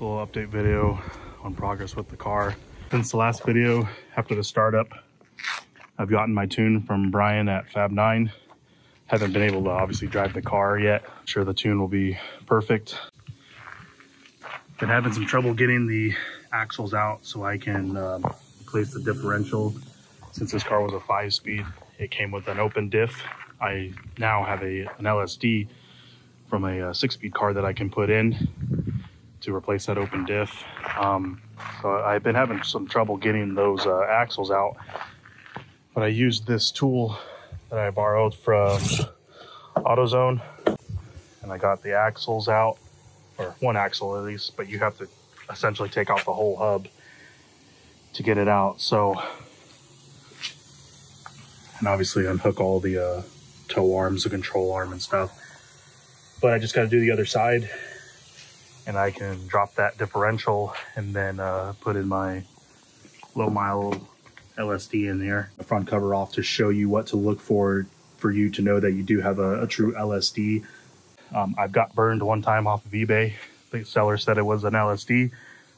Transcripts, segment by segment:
little update video on progress with the car. Since the last video, after the startup, I've gotten my tune from Brian at Fab9. Haven't been able to obviously drive the car yet. Sure the tune will be perfect. Been having some trouble getting the axles out so I can um, replace the differential. Since this car was a five speed, it came with an open diff. I now have a an LSD from a, a six speed car that I can put in to replace that open diff. Um, so I've been having some trouble getting those uh, axles out, but I used this tool that I borrowed from AutoZone, and I got the axles out, or one axle at least, but you have to essentially take out the whole hub to get it out. So, and obviously unhook all the uh, toe arms, the control arm and stuff. But I just got to do the other side and I can drop that differential and then uh, put in my low mile LSD in there. The front cover off to show you what to look for for you to know that you do have a, a true LSD. Um, I've got burned one time off of eBay. The seller said it was an LSD,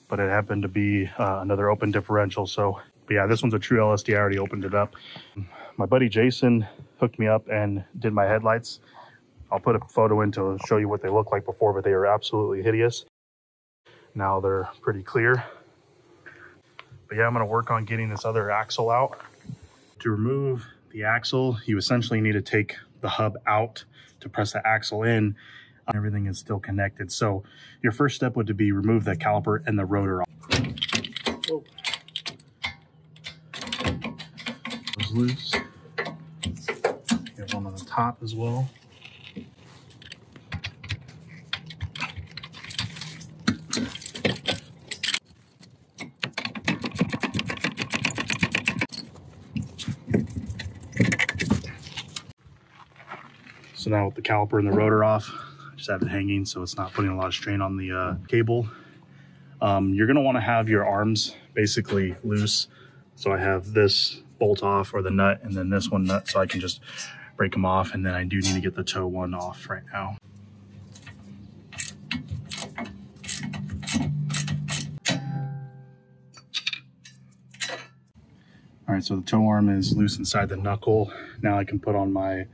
but it happened to be uh, another open differential. So, yeah, this one's a true LSD. I already opened it up. My buddy Jason hooked me up and did my headlights. I'll put a photo in to show you what they look like before, but they are absolutely hideous. Now they're pretty clear. But yeah, I'm gonna work on getting this other axle out. To remove the axle, you essentially need to take the hub out to press the axle in. Everything is still connected. So your first step would be remove the caliper and the rotor. Whoa. Loose. You have one on the top as well. Now with the caliper and the rotor off, I just have it hanging so it's not putting a lot of strain on the uh, cable. Um, you're gonna wanna have your arms basically loose. So I have this bolt off or the nut and then this one nut so I can just break them off. And then I do need to get the toe one off right now. All right, so the toe arm is loose inside the knuckle. Now I can put on my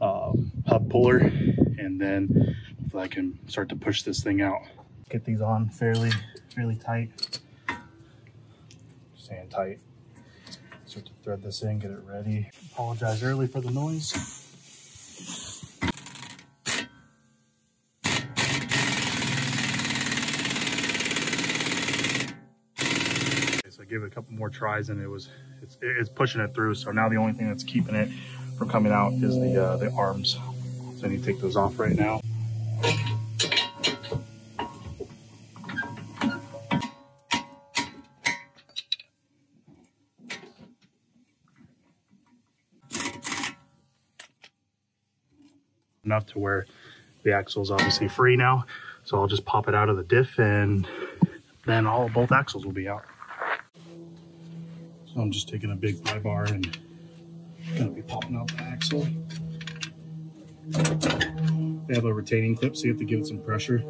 um, hub puller and then I can start to push this thing out. Get these on fairly, fairly tight. Staying tight. Start to thread this in, get it ready. Apologize early for the noise. Okay, so I give it a couple more tries and it was, it's, it's pushing it through. So now the only thing that's keeping it from coming out is the uh, the arms. So I need to take those off right now. Enough to where the axle is obviously free now. So I'll just pop it out of the diff and then all both axles will be out. So I'm just taking a big pry bar and gonna be popping out the axle. They have a retaining clip, so you have to give it some pressure.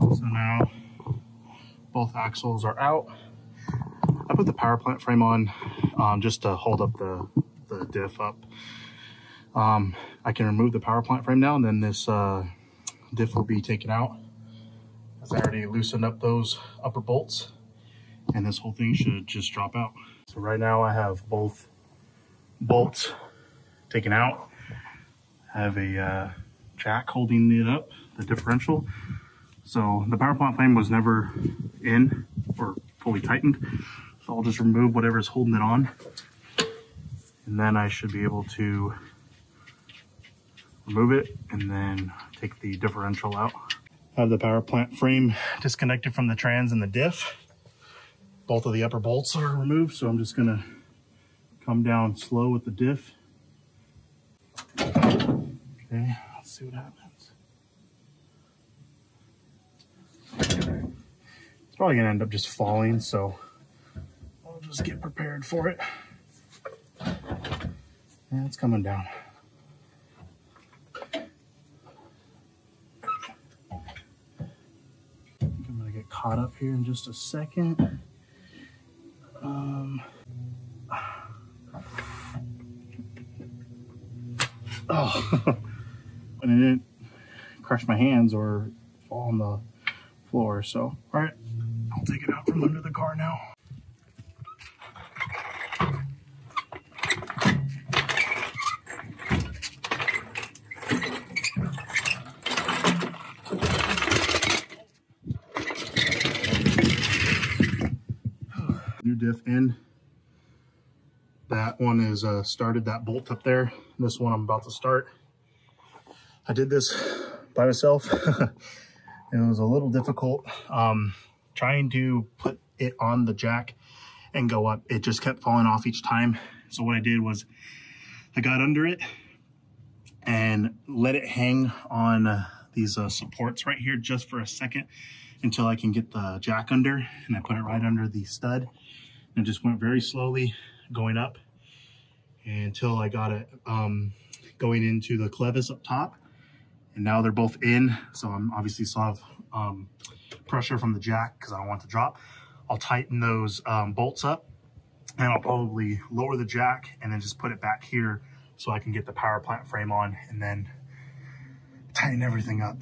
So now both axles are out. I put the power plant frame on um, just to hold up the the diff up. Um, I can remove the power plant frame now and then this uh, diff will be taken out. As I already loosened up those upper bolts and this whole thing should just drop out. So right now I have both bolts taken out. I have a uh, jack holding it up, the differential. So the power plant frame was never in or fully tightened. So I'll just remove whatever's holding it on and then I should be able to remove it and then take the differential out. I have the power plant frame disconnected from the trans and the diff. Both of the upper bolts are removed, so I'm just gonna come down slow with the diff. Okay, let's see what happens. It's probably gonna end up just falling, so I'll just get prepared for it. And it's coming down. I'm gonna caught up here in just a second. Um, oh, and it didn't crush my hands or fall on the floor. So, all right, I'll take it out from under the car now. New diff in. That one is uh, started that bolt up there. This one I'm about to start. I did this by myself. it was a little difficult um, trying to put it on the jack and go up. It just kept falling off each time. So what I did was I got under it and let it hang on uh, these uh, supports right here just for a second until I can get the jack under and I put it right under the stud. And just went very slowly going up until I got it um, going into the clevis up top. And now they're both in so I'm obviously still have um, pressure from the jack because I don't want to drop. I'll tighten those um, bolts up and I'll probably lower the jack and then just put it back here so I can get the power plant frame on and then tighten everything up.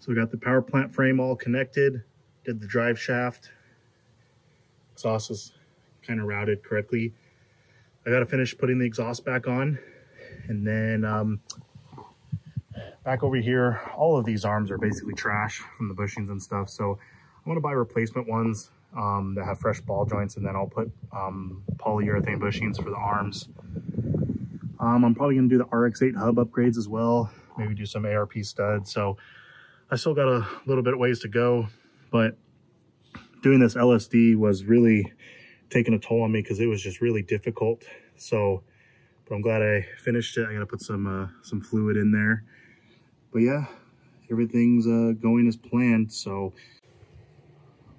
So we got the power plant frame all connected, did the drive shaft, exhaust is kind of routed correctly. I got to finish putting the exhaust back on and then um, back over here, all of these arms are basically trash from the bushings and stuff. So I'm going to buy replacement ones um, that have fresh ball joints and then I'll put um, polyurethane bushings for the arms. Um, I'm probably going to do the RX-8 hub upgrades as well, maybe do some ARP studs. So I still got a little bit of ways to go, but doing this LSD was really taking a toll on me because it was just really difficult. So, but I'm glad I finished it. I got to put some, uh, some fluid in there. But yeah, everything's uh, going as planned. So,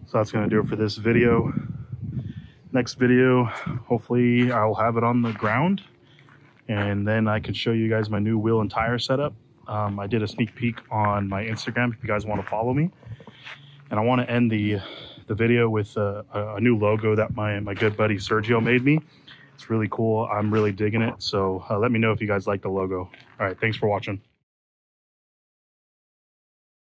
so that's going to do it for this video. Next video, hopefully I'll have it on the ground and then I can show you guys my new wheel and tire setup. Um, I did a sneak peek on my Instagram if you guys want to follow me. And I want to end the the video with a, a, new logo that my, my good buddy Sergio made me. It's really cool. I'm really digging it. So uh, let me know if you guys like the logo. All right, thanks for watching.